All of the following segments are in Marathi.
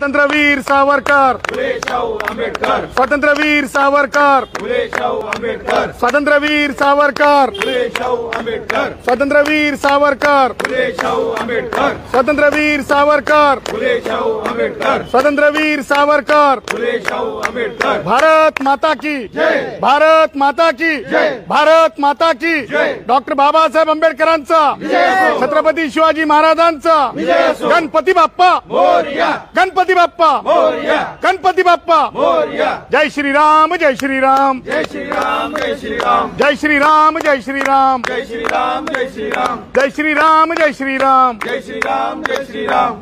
स्वातंत्र्यवीर सावरकर. फुले शाहू आंबेडकर स्वातंत्र्यवीर सावरकर. फुले शाहू आंबेडकर स्वातंत्र्यवीर सावरकर. फुले शाहू आंबेडकर स्वातंत्र्यवीर सावरकर. फुले शाहू आंबेडकर स्वातंत्र्यवीर सावरकर. फुले शाहू आंबेडकर स्वातंत्र्यवीर सावरकर. फुले शाहू आंबेडकर भारत माता की. जय. भारत माता की. जय. भारत माता की. जय. डॉक्टर बाबासाहेब आंबेडकरांचा. छत्रपती शिवाजी महाराजांचा. गणपती बाप्पा. गणपती गणपती बाप्पा. मोरया. गणपती बाप्पा. मोरया. जय श्रीराम जय श्रीराम. जय श्रीराम जय श्रीराम. जय श्रीराम जय श्रीराम. जय श्रीराम जय श्रीराम. जय श्रीराम जय श्रीराम. जय श्रीराम जय श्रीराम.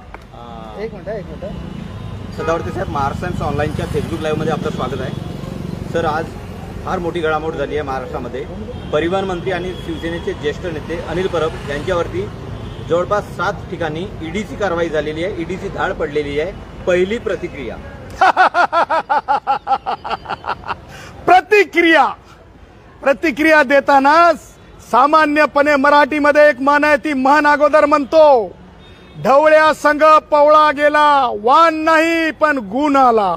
सदावर्ती साहेब महाराष्ट्र टाइम्स ऑनलाईनच्या फेसबुक लाईव्हमध्ये आपलं स्वागत आहे. सर आज फार मोठी घडामोड झाली आहे महाराष्ट्रामध्ये. परिवहन मंत्री आणि शिवसेनेचे ज्येष्ठ नेते अनिल परब यांच्यावरती जवळपास सात ठिकाणी ईडीची कारवाई झालेली आहे. ईडीची धाड पडलेली आहे. पहिली प्रतिक्रिया. प्रतिक्रिया. प्रतिक्रिया देताना सामान्यपणे मराठीमध्ये एक मान आहे ती म्हण अगोदर म्हणतो ढवळ्या संघ पवळा गेला वान नाही पण गुण आला.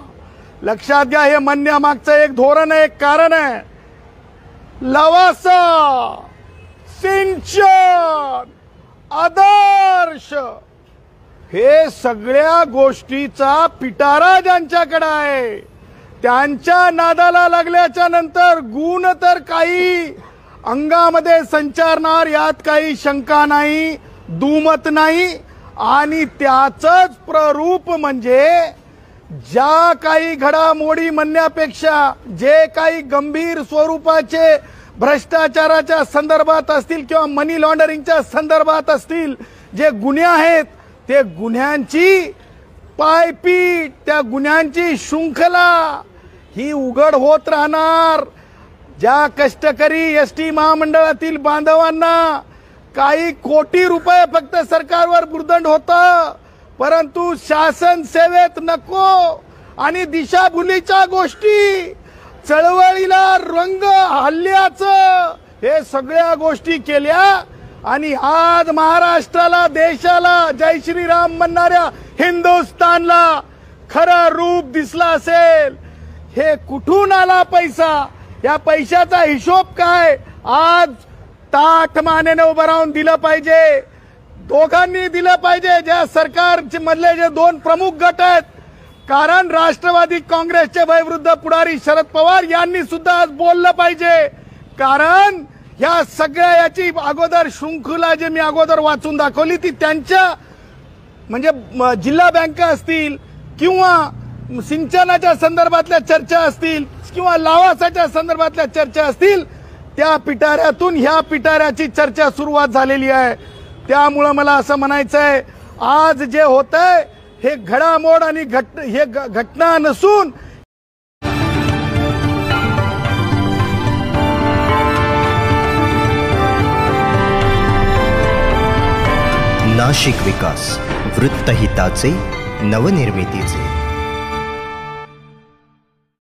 लक्षात घ्या हे म्हणण्यामागचं एक धोरण आहे एक कारण आहे. लवासा सिंचन आदर्श. हे सगळ्या गोष्टीचा पिटारा ज्यांच्याकडे आहे त्यांच्या नादाला लागल्याच्या नंतर गुण तर काही अंगामध्ये संचारणार यात काही शंका नाही दुमत नाही आणि त्याचंच प्ररूप म्हणजे ज्या काही घडामोडी म्हणण्यापेक्षा जे काही गंभीर स्वरूपाचे भ्रष्टाचाराच्या संदर्भात असतील किंवा मनी लॉन्डरिंगच्या संदर्भात असतील जे गुन्हे आहेत ते गुन्ह्यांची पायपीट त्या गुन्ह्यांची शृंखला ही उघड होत राहणार. ज्या कष्टकरी एस टी महामंडळातील बांधवांना काही कोटी रुपये फक्त सरकारवर बुर्दंड होतं परंतु शासन सेवेत नको आणि दिशाभुलीच्या गोष्टी चळवळीला रंग हल्ल्याचं हे सगळ्या गोष्टी केल्या आणि आज महाराष्ट्राला देशाला जय श्रीराम म्हणणाऱ्या हिंदुस्थानला खरं रूप दिसला असेल. हे कुठून आला पैसा? या पैशाचा हिशोब काय? आज ताठ मानेने उभं राहून दिलं पाहिजे. दोघांनी दिलं पाहिजे. ज्या सरकारचे मधले जे दोन प्रमुख गट आहेत कारण राष्ट्रवादी काँग्रेसचे वयवृद्ध पुढारी शरद पवार यांनी सुद्धा आज बोललं पाहिजे. कारण या सगळ्या याची अगोदर शृंखला जे मी अगोदर वाचून दाखवली ती त्यांच्या म्हणजे जिल्हा बँका असतील किंवा सिंचनाच्या संदर्भातल्या चर्चा असतील किंवा लावासाच्या संदर्भातल्या चर्चा असतील त्या पिटाऱ्यातून ह्या पिटाऱ्याची चर्चा सुरुवात झालेली आहे. त्यामुळं मला असं म्हणायचं आहे आज जे होत आहे हे घडामोड आणि घट हे घ- घटना नसून नाशिक विकास वृत्तहिताचे नवनिर्मितीचे.